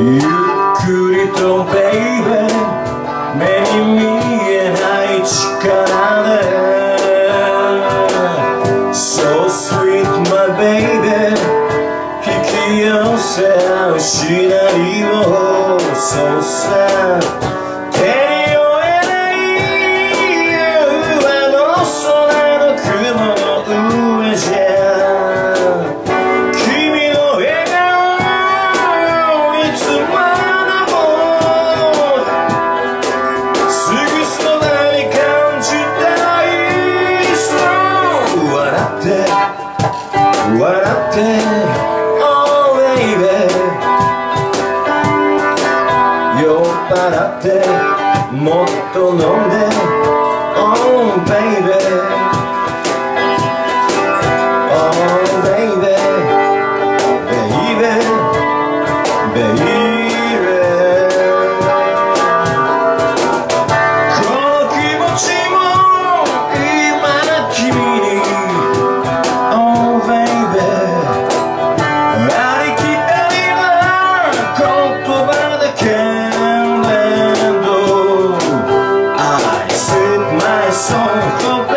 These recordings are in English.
You could it all, baby シナリオをそうさ払ってもっと飲んで Oh baby soul.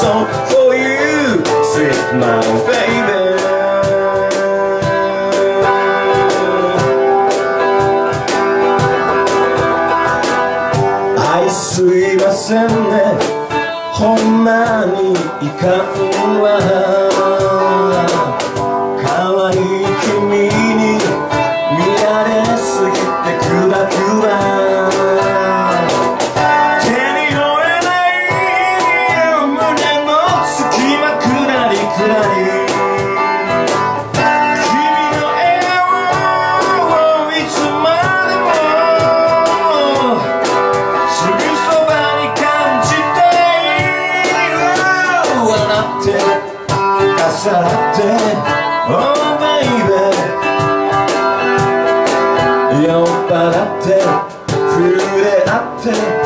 song for you Sweet my baby I すいませんねほんまにいかんわ 오빠 앞에 그대 앞에